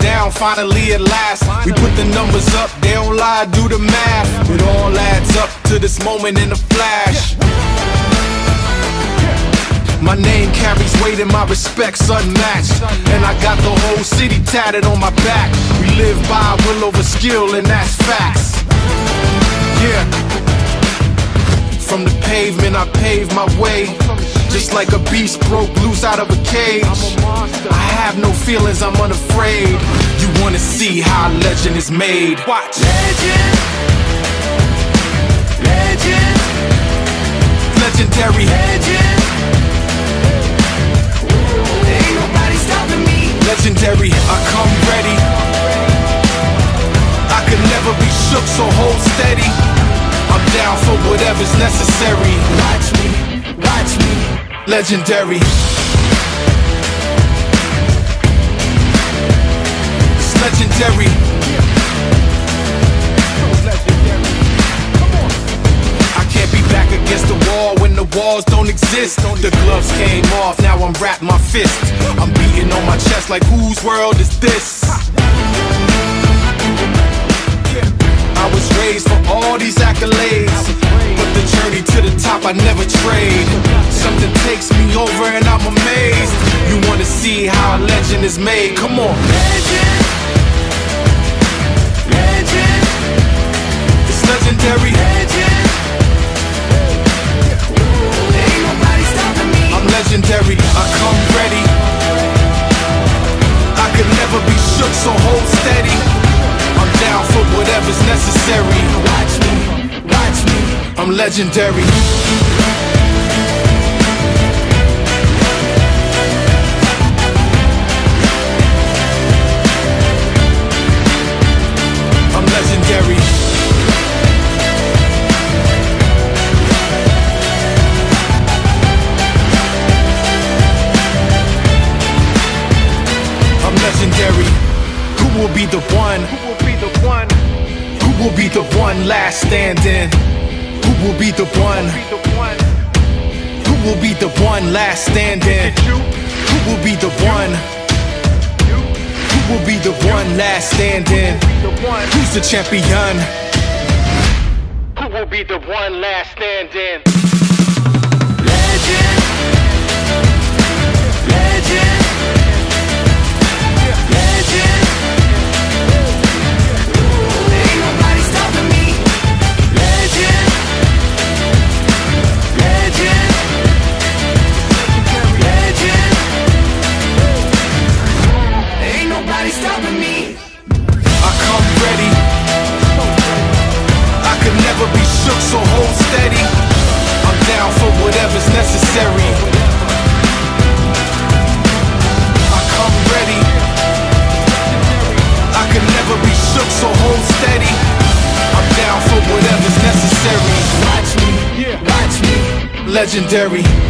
down finally at last. We put the numbers up, they don't lie, do the math. It all adds up to this moment in a flash. My name carries weight and my respect's unmatched. And I got the whole city tatted on my back. We live by will over skill, and that's facts. Yeah. From the pavement, I paved my way. Just like a beast broke loose out of a cage. I have no feelings, I'm unafraid. You wanna see how a legend is made? Watch. Legend, legend, Legendary. legend. Ain't nobody stopping me. Legendary. I come ready. I could never be shook, so hold steady. I'm down for whatever's necessary. Watch me, watch me. Legendary. Exist. The gloves came off, now I'm wrapped my fist. I'm beating on my chest like whose world is this? I was raised for all these accolades, but the journey to the top I never trade. Something takes me over and I'm amazed. You wanna see how a legend is made? Come on, Legend, I'm legendary. I'm legendary. I'm legendary. Who will be the one? Who will be the one? Who will be the one last standing? Who will be the one? Who will be the one last standing? Who will be the one? Who will be the one last standing? Who's the champion? Who will be the one last standing? Legendary.